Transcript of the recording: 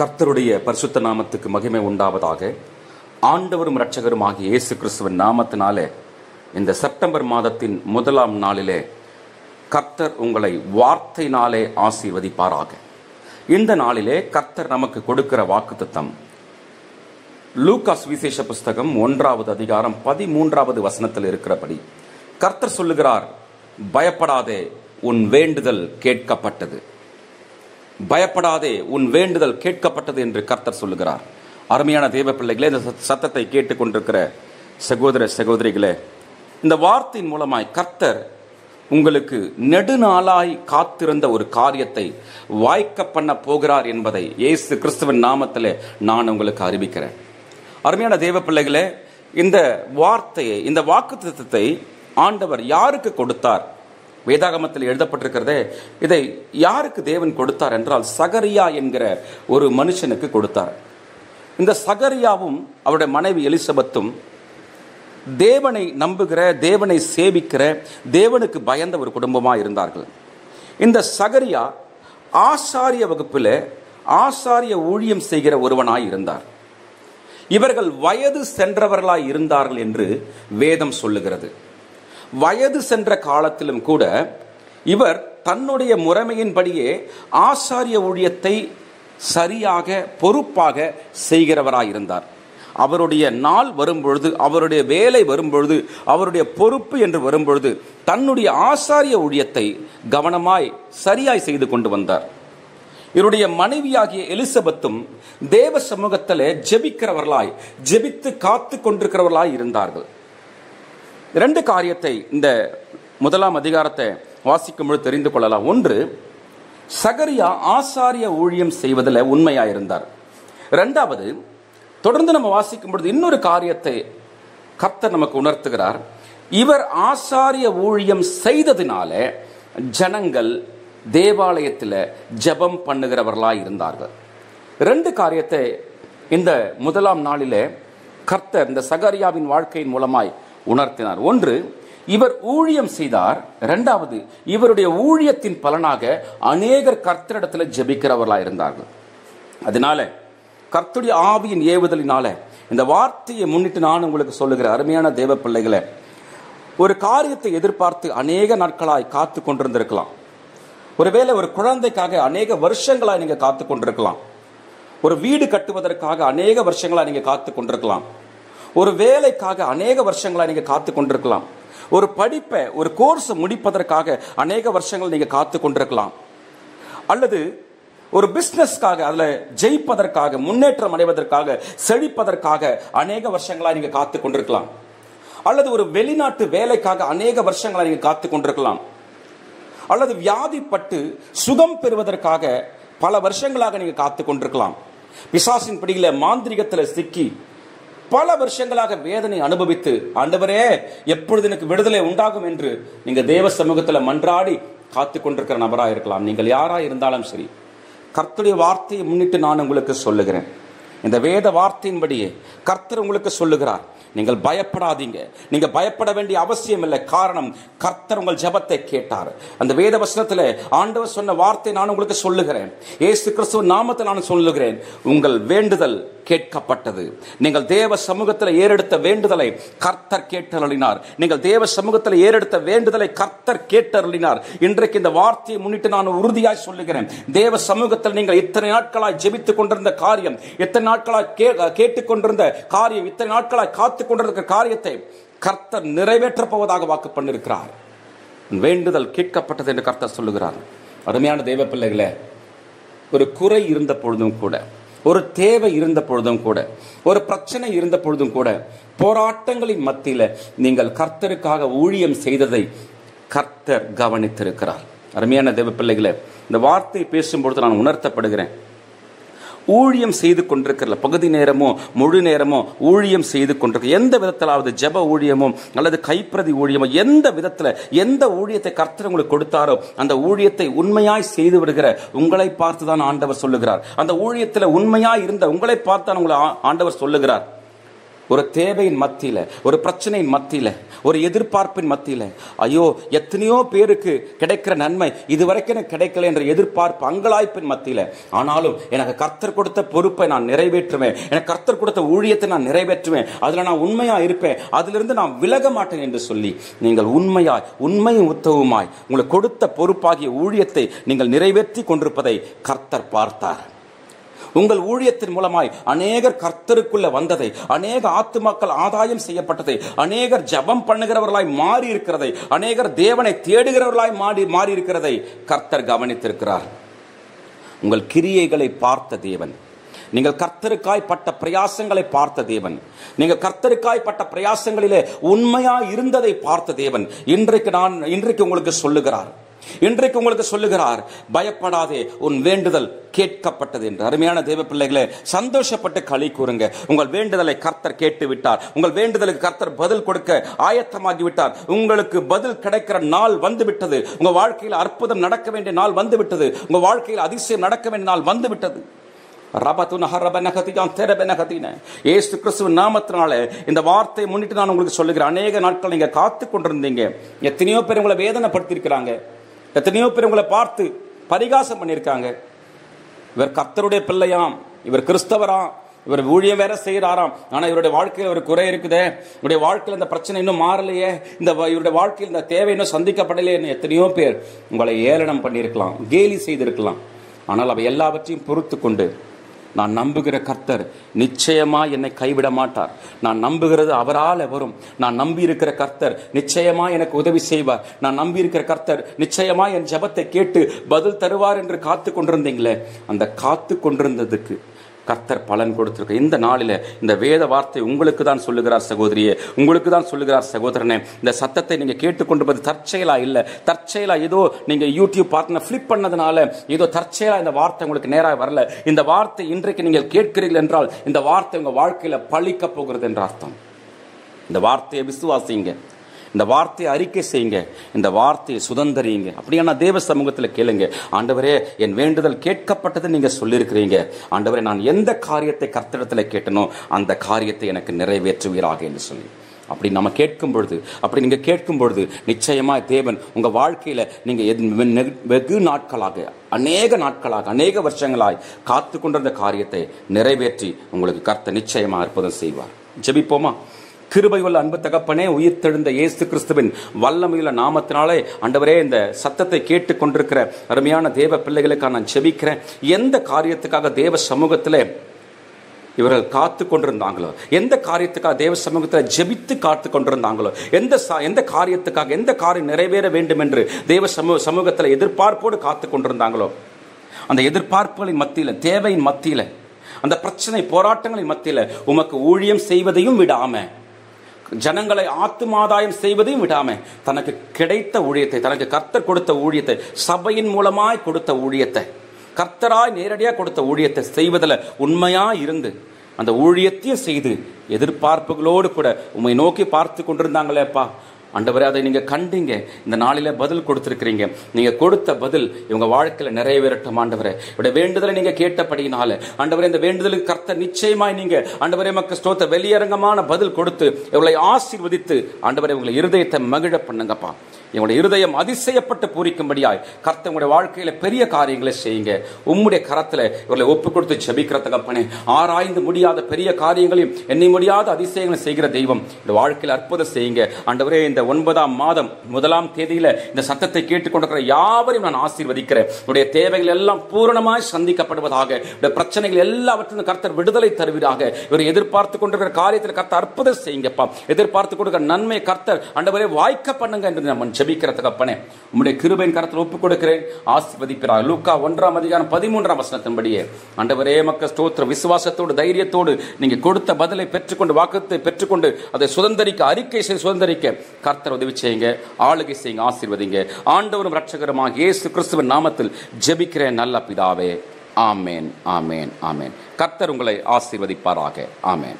கர்த்தருடைய பரிசுத்த நாமத்துக்கு மகிமை உண்டாவதாக ஆண்டவரும் இரட்சகரும் ஆகிய இயேசு கிறிஸ்துவின் நாமத்தினாலே இந்த செப்டம்பர் மாதத்தின் முதலாம் நாளிலே கர்த்தர் உங்களை வார்த்தையினாலே ஆசீர்வதிப்பாராக. இந்த நாளிலே கர்த்தர் நமக்கு கொடுக்கிற வாக்குத்தத்தம். லூகாஸ் விசேஷ புஸ்தகம் ஒன்றாவது அதிகாரம் பதிமூன்றாவது வசனத்தில் இருக்கிறபடி கர்த்தர் சொல்லுகிறார் பயப்படாதே உன் வேண்டுதல் கேட்கப்பட்டது. பயப்படாதே உன் வேண்டுதல் கேட்கப்பட்டது என்று கர்த்தர் சொல்லுகிறார். அருமையான தேவ பிள்ளைகளே இந்த சத்- சத்தத்தை கேட்டுக்கொண்டிருக்கிற சகோதர சகோதரிகளே இந்த வார்த்தையின் மூலமாய் கர்த்தர் உங்களுக்கு நெடுநாளாய் காத்திருந்த ஒரு காரியத்தை வாய்க்க பண்ண போகிறார் என்பதை இயேசு கிறிஸ்துவின் நாமத்தில் நான் உங்களுக்கு அறிவிக்கிறேன். அருமையான தேவ பிள்ளைகளே இந்த வார்த்தையை இந்த வாக்கு ஆண்டவர் யாருக்கு கொடுத்தார்? வேதாகமத்தில் எழுதப்பட்டிருக்கிறதே இதை யாருக்கு தேவன் கொடுத்தார் என்றால் சகரியா என்கிற ஒரு மனுஷனுக்கு கொடுத்தார். இந்த சகரியாவும் அவருடைய மனைவி எலிசபெத்தும் தேவனை நம்புகிற தேவனை சேவிக்கிற தேவனுக்கு பயந்த ஒரு குடும்பமாக இருந்தார்கள். இந்த சகரியா ஆசாரிய வகுப்பில் ஆசாரிய ஊழியம் செய்கிற ஒருவனாய் இருந்தார். இவர்கள் வயது சென்றவர்களாய் இருந்தார்கள் என்று வேதம் சொல்லுகிறது. வயது சென்ற காலத்திலும் கூட இவர் தன்னுடைய முறைமையின்படியே ஆசாரிய ஊழியத்தை சரியாக பொறுப்பாக செய்கிறவராயிருந்தார். அவருடைய நாள் வரும்பொழுது அவருடைய வேலை வரும்பொழுது அவருடைய பொறுப்பு என்று வரும்பொழுது தன்னுடைய ஆசாரிய ஊழியத்தை கவனமாய் சரியாய் செய்து கொண்டு வந்தார். இவருடைய மனைவியாகிய எலிசபெத்தும் தேவ சமூகத்திலே ஜெபிக்கிறவர்களாய் ஜெபித்து காத்து கொண்டிருக்கிறவர்களாய் இருந்தார்கள். ரெண்டு காரியத்தை இந்த முதலாம் அதிகாரத்தை வாசிக்கும் பொழுது தெரிந்து கொள்ளலாம். ஒன்று சகரியா ஆசாரிய ஊழியம் செய்வதில் உண்மையாக இருந்தார் ரெண்டாவது தொடர்ந்து நம்ம வாசிக்கும் பொழுது இன்னொரு காரியத்தை கர்த்தர் நமக்கு உணர்த்துகிறார். இவர் ஆசாரிய ஊழியம் செய்ததினால ஜனங்கள் தேவாலயத்தில் ஜெபம் பண்ணுகிறவர்களாக இருந்தார்கள். ரெண்டு காரியத்தை இந்த முதலாம் நாளிலே கர்த்தர் இந்த சகரியாவின் வாழ்க்கையின் மூலமாய் உணர்த்தினார். ஒன்று இவர் ஊழியம் செய்தார். இரண்டாவது இவருடைய ஊழியத்தின் பலனாக அநேகர் கர்த்தரிடத்தில் ஜெபிக்கிறவர்களாய் இருந்தார்கள். அதனால கர்த்துடைய ஆவியின் ஏவுதலினால இந்த வார்த்தையை முன்னிட்டு நான் உங்களுக்கு சொல்லுகிற அருமையான தேவ பிள்ளைகளை. ஒரு காரியத்தை எதிர்பார்த்து அநேக நாட்களாய் காத்து கொண்டிருந்திருக்கலாம். ஒருவேளை ஒரு குழந்தைக்காக அநேக வருஷங்களாய் நீங்க காத்து கொண்டிருக்கலாம். ஒரு வீடு கட்டுவதற்காக அநேக வருஷங்களாய் நீங்க காத்து கொண்டிருக்கலாம். ஒரு வேலைக்காக அநேக வருஷங்களாக நீங்க காத்து கொண்டிருக்கலாம். ஒரு படிப்பை ஒரு கோர்ஸ் முடிப்பதற்காக அநேக வருஷங்கள் நீங்க காத்து கொண்டிருக்கலாம். அல்லது ஒரு பிஸ்னஸ்க்காக அதுல ஜெயிப்பதற்காக முன்னேற்றம் அடைவதற்காக செழிப்பதற்காக அநேக வருஷங்களா நீங்க காத்து கொண்டிருக்கலாம். அல்லது ஒரு வெளிநாட்டு வேலைக்காக அநேக வருஷங்களா நீங்க காத்து கொண்டிருக்கலாம். அல்லது வியாதிப்பட்டு சுகம் பெறுவதற்காக பல வருஷங்களாக நீங்க காத்து கொண்டிருக்கலாம். பிசாசின் பிடியில மாந்திரிகத்துல சிக்கி பல வருஷங்களாக வேதனை அனுபவித்து ஆண்டவரே எப்பொழுது எனக்கு விடுதலை உண்டாகும் என்று நீங்க தேவ சமூகத்தில் மன்றாடி காத்து கொண்டிருக்கிற நபராக இருக்கலாம். நீங்கள் யாரா இருந்தாலும் சரி கர்த்தருடைய வார்த்தையை முன்னிட்டு நான் உங்களுக்கு சொல்லுகிறேன். இந்த வேத வார்த்தையின்படியே கர்த்தர் உங்களுக்கு சொல்லுகிறார். நீங்கள் பயப்படாதீங்க. நீங்க பயப்பட வேண்டிய அவசியம் இல்லை. காரணம் கர்த்தர் உங்கள் ஜெபத்தை கேட்டார். அந்த வேத வசனத்தில் ஆண்டவர் சொன்ன வார்த்தை நான் உங்களுக்கு சொல்லுகிறேன். ஏசு கிறிஸ்துவ நாமத்தை நான் சொல்லுகிறேன். உங்கள் வேண்டுதல் கேட்கப்பட்டது. நீங்கள் தேவ சமூகத்தில் ஏறெடுத்த வேண்டுதலை கர்த்தர் கேட்டருளினார். நீங்கள் தேவ சமூகத்தில் ஏறெடுத்த வேண்டுதலை கர்த்தர் கேட்டருளினார். இன்றைக்கு இந்த வார்த்தையை முன்னிட்டு நான் உறுதியாய் சொல்லுகிறேன். தேவ சமூகத்தில் நீங்கள் இத்தனை நாட்களாய் ஜெபித்துக் கொண்டிருந்த காரியம் இத்தனை நாட்களாய் கேட்டுக்கொண்டிருந்த கேட்டுக் கொண்டிருந்த காரியம் இத்தனை நாட்களாய் காத்து கொண்டிருந்த காரியத்தை கர்த்தர் நிறைவேற்றப் போவதாக வாக்கு பண்ணிருக்கிறார். வேண்டுதல் கேட்கப்பட்டது என்று கர்த்தர் சொல்லுகிறார். அருமையான தெய்வ பிள்ளைகளே ஒரு குறை இருந்த பொழுதும் கூட ஒரு தேவை இருந்த பொழுதும் கூட ஒரு பிரச்சனை இருந்த பொழுதும் கூட போராட்டங்களின் மத்தியில நீங்கள் கர்த்தருக்காக ஊழியம் செய்ததை கர்த்தர் கவனித்திருக்கிறார். அருமையான தேவ பிள்ளைகளை இந்த வார்த்தை பேசும்பொழுது நான் உணர்த்தப்படுகிறேன். ஊழியம் செய்து கொண்டிருக்கிற பகுதி நேரமோ முழு நேரமோ ஊழியம் செய்து கொண்டிருக்க எந்த விதத்திலாவது ஜெப ஊழியமோ அல்லது கைப்பிரதி ஊழியமோ எந்த விதத்தில் எந்த ஊழியத்தை கர்த்தர் உங்களுக்கு கொடுத்தாரோ அந்த ஊழியத்தை உண்மையாய் செய்து விடுகிற உங்களை பார்த்து தான் ஆண்டவர் சொல்லுகிறார். அந்த ஊழியத்தில் உண்மையாய் இருந்த உங்களை பார்த்து தான் உங்களை ஆண்டவர் சொல்லுகிறார். ஒரு தேவையின் மத்தியில ஒரு பிரச்சனையின் மத்தியில ஒரு எதிர்பார்ப்பின் மத்தியில ஐயோ எத்தனையோ பேருக்கு கிடைக்கிற நன்மை இதுவரைக்கும் எனக்கு கிடைக்கல என்ற எதிர்பார்ப்பு அங்கலாய்ப்பின் மத்தியில. ஆனாலும் எனக்கு கர்த்தர் கொடுத்த பொறுப்பை நான் நிறைவேற்றுவேன். எனக்கு கர்த்தர் கொடுத்த ஊழியத்தை நான் நிறைவேற்றுவேன். அதுல நான் உண்மையா இருப்பேன். அதிலிருந்து நான் விலக மாட்டேன் என்று சொல்லி நீங்கள் உண்மையாய் உண்மையும் உத்தவுமாய் உங்களுக்கு கொடுத்த பொறுப்பாகிய ஊழியத்தை நீங்கள் நிறைவேற்றி கொண்டிருப்பதை கர்த்தர் பார்த்தார். உங்கள் ஊழியத்தின் மூலமாய் அநேகர் கர்த்தருக்குள்ள வந்ததை அநேக ஆத்துமாக்கள் ஆதாயம் செய்யப்பட்டதை அநேகர் ஜபம் பண்ணுகிறவர்களாய் மாறி இருக்கிறதை அநேகர் தேவனை தேடுகிறவர்களாய் மாறி மாறி இருக்கிறதை கர்த்தர் கவனித்திருக்கிறார். உங்கள் கிரியைகளை பார்த்த தேவன் நீங்கள் கர்த்தருக்காய் பட்ட பிரயாசங்களை பார்த்த தேவன் நீங்கள் கர்த்தருக்காய் பட்ட பிரயாசங்களிலே உண்மையாக இருந்ததை பார்த்த தேவன் இன்றைக்கு நான் இன்றைக்கு உங்களுக்கு சொல்லுகிறார். இன்றைக்கு உங்களுக்கு சொல்லுகிறார் பயப்படாதே உன் வேண்டுதல் கேட்கப்பட்டது என்று. அருமையான தேவ பிள்ளைகளே சந்தோஷப்பட்டு களி கூறுங்க. உங்கள் வேண்டுதலை கர்த்தர் கேட்டு விட்டார் உங்கள் வேண்டுதலுக்கு கர்த்தர் பதில் கொடுக்க ஆயத்தமாகி விட்டார் உங்களுக்கு பதில் கிடைக்கிற நாள் வந்து விட்டது உங்க வாழ்க்கையில் அற்புதம் நடக்க வேண்டிய நாள் வந்து விட்டது உங்க வாழ்க்கையில் அதிசயம் நடக்க வேண்டிய நாள் வந்து விட்டது ஏசு கிறிஸ்துவ நாமத்தினால இந்த வார்த்தையை முன்னிட்டு நான் உங்களுக்கு சொல்லுகிறேன். அநேக நாட்கள் நீங்க காத்து கொண்டிருந்தீங்க எத்தனையோ பேர் உங்களை வேதனைப்படுத்தியிருக்கிறாங்க. எத்தனையோ பேர் உங்களை பார்த்து பரிகாசம் பண்ணியிருக்காங்க. இவர் கர்த்தருடைய பிள்ளையாம் இவர் கிறிஸ்தவராம் இவர் ஊழியம் வேற செய்கிறாராம் ஆனால் இவருடைய வாழ்க்கையில் ஒரு குறை இருக்குதே. இவருடைய வாழ்க்கையில் இந்த பிரச்சனை இன்னும் மாறலையே. இந்த இவருடைய வாழ்க்கையில் இந்த தேவை இன்னும் சந்திக்கப்படலையேன்னு எத்தனையோ பேர் உங்களை ஏளனம் பண்ணியிருக்கலாம் கேலி செய்திருக்கலாம். ஆனால் அவை எல்லாவற்றையும் பொறுத்து கொண்டு நான் நம்புகிற கர்த்தர் நிச்சயமா என்னை கைவிட மாட்டார். நான் நம்புகிறது அவரால் வரும். நான் நம்பி இருக்கிற கர்த்தர் நிச்சயமா எனக்கு உதவி செய்வார். நான் நம்பி இருக்கிற கர்த்தர் நிச்சயமா என் ஜபத்தை கேட்டு பதில் தருவார் என்று காத்து கொண்டிருந்தீங்களே அந்த காத்து கொண்டிருந்ததுக்கு கர்த்தர் பலன் கொடுத்திருக்க இந்த நாளில் இந்த வேத வார்த்தை உங்களுக்கு தான் சொல்லுகிறார் சகோதரியே. உங்களுக்கு தான் சொல்லுகிறார் சகோதரனே. இந்த சத்தத்தை நீங்கள் கேட்டுக்கொண்டிருப்பது தற்செயலா இல்லை. தற்செயலா ஏதோ நீங்கள் யூடியூப் பார்த்து ஃப்ளிப் பண்ணதுனால ஏதோ தற்செயலா இந்த வார்த்தை உங்களுக்கு நேராக வரல. இந்த வார்த்தை இன்றைக்கு நீங்கள் கேட்கிறீர்கள் என்றால் இந்த வார்த்தை உங்கள் வாழ்க்கையில் பழிக்க போகிறது என்ற அர்த்தம். இந்த வார்த்தையை விசுவாசிங்க. இந்த வார்த்தையை அறிக்கை செய்யுங்க. இந்த வார்த்தையை சுதந்திரியுங்க. அப்படியான தேவ சமூகத்தில் கேளுங்க. ஆண்டவரே என் வேண்டுதல் கேட்கப்பட்டது நீங்கள் சொல்லியிருக்கிறீங்க. ஆண்டவரே நான் எந்த காரியத்தை கர்த்தடத்தில் கேட்டனோ அந்த காரியத்தை எனக்கு நிறைவேற்றுவீராக என்று சொல்லி. அப்படி நம்ம கேட்கும் பொழுது அப்படி நீங்கள் கேட்கும் பொழுது நிச்சயமா தேவன் உங்கள் வாழ்க்கையில் நீங்கள் எது- வெகு நாட்களாக அநேக நாட்களாக அநேக வருஷங்களாய் காத்து கொண்டிருந்த காரியத்தை நிறைவேற்றி உங்களுக்கு கர்த்த நிச்சயமாக அற்புதம் செய்வார். ஜெபிப்போமா? கிருபை உள்ள அன்பு தகப்பனே உயிர்த்தெழுந்த இயேசு கிறிஸ்துவின் வல்லமையுள்ள நாமத்தினாலே ஆண்டவரே இந்த சத்தத்தை கேட்டு கொண்டிருக்கிற அருமையான தேவ பிள்ளைகளுக்காக நான் செபிக்கிறேன் எந்த காரியத்துக்காக தேவ சமூகத்தில் இவர்கள் காத்து கொண்டிருந்தாங்களோ எந்த காரியத்துக்காக தேவ சமூகத்தில் ஜெபித்து காத்து கொண்டிருந்தாங்களோ எந்த எந்த காரியத்துக்காக எந்த காரியம் நிறைவேற வேண்டும் என்று தேவ சமூக சமூகத்தில் எதிர்பார்ப்போடு காத்து கொண்டிருந்தாங்களோ அந்த எதிர்பார்ப்புகளின் மத்தியில் தேவையின் மத்தியில் அந்த பிரச்சனை போராட்டங்களின் மத்தியில் உமக்கு ஊழியம் செய்வதையும் விடாமல் ஜனங்களை ஆத்துமாதாயம் செய்வதையும் விடாம தனக்கு கிடைத்த ஊழியத்தை தனக்கு கர்த்தர் கொடுத்த ஊழியத்தை சபையின் மூலமாய் கொடுத்த ஊழியத்தை கர்த்தராய் நேரடியாக கொடுத்த ஊழியத்தை செய்வதில் உண்மையா இருந்து அந்த ஊழியத்தையும் செய்து எதிர்பார்ப்புகளோடு கூட உம்மை நோக்கி பார்த்து கொண்டிருந்தாங்களேப்பா. ஆண்டவரே அதை நீங்க கண்டீங்க. இந்த நாளில பதில் கொடுத்திருக்கிறீங்க. நீங்க கொடுத்த பதில் இவங்க வாழ்க்கையில நிறைவேறட்டும் ஆண்டவரே. இவட வேண்டுதலை நீங்க கேட்டபடினால ஆண்டவரே இந்த வேண்டுதலுக்கு கர்த்த நிச்சயமாய் நீங்க ஆண்டவரே மக்க ஸ்தோத்த வெளியரங்கமான பதில் கொடுத்து இவங்களை ஆசீர்வதித்து ஆண்டவரே உங்களை இருதயத்தை மகிழ பண்ணுங்கப்பா. எங்களுடைய இருதயம் அதிசயப்பட்டு பூரிக்கும்படியாய் கர்த்த உங்களுடைய வாழ்க்கையில பெரிய காரியங்களை செய்யுங்க. உம்முடைய கரத்துல இவர்களை ஒப்பு கொடுத்து ஜெபிக்கிற தகப்பனே ஆராய்ந்து முடியாத பெரிய காரியங்களையும் எண்ணி முடியாத அதிசயங்களை செய்கிற தெய்வம் இந்த வாழ்க்கையில் அற்புதம் செய்யுங்க. ஆண்டவரே இந்த ஒன்பதாம் மாதம் முதலாம் தேதியில இந்த சத்தத்தை கேட்டுக்கொண்டிருக்கிற யாவரையும் நான் ஆசீர்வதிக்கிறேன். உடைய தேவைகள் எல்லாம் பூரணமாய் சந்திக்கப்படுவதாக இந்த பிரச்சனைகள் எல்லாவற்றிலும் கர்த்தர் விடுதலை தருவீராக. இவர் எதிர்பார்த்து கொண்டிருக்கிற காரியத்தில் கர்த்தர் அற்புதம் செய்யுங்கப்பா. எதிர்பார்த்து கொடுக்கிற நன்மை கர்த்தர் ஆண்டவரே வாய்க்க பண்ணுங்க என்று நம்ம ஜெபிக்கிற தகப்பனே உம்முடைய கிருபையின் கரத்தில் ஒப்புக் கொடுக்கிறேன் ஆசீர்வதிப்பிறார் லூக்கா ஒன்றாம் அதிகாரம் பதிமூன்றாம் வசனத்தின்படியே. ஆண்டவரே மக்க ஸ்தோத்திர விசுவாசத்தோடு தைரியத்தோடு நீங்க கொடுத்த பதிலை பெற்றுக்கொண்டு வாக்குத்தை பெற்றுக்கொண்டு அதை சுதந்திரிக்க அறிக்கை செய்து சுதந்திரிக்க கர்த்தர் உதவி செய்யுங்க ஆளுகை செய்யுங்க ஆசீர்வதிங்க. ஆண்டவரும் ரட்சகருமாக இயேசு கிறிஸ்துவின் நாமத்தில் ஜெபிக்கிறேன் நல்ல பிதாவே. ஆமேன் ஆமேன் ஆமேன். கர்த்தர் உங்களை ஆசீர்வதிப்பாராக. ஆமேன்.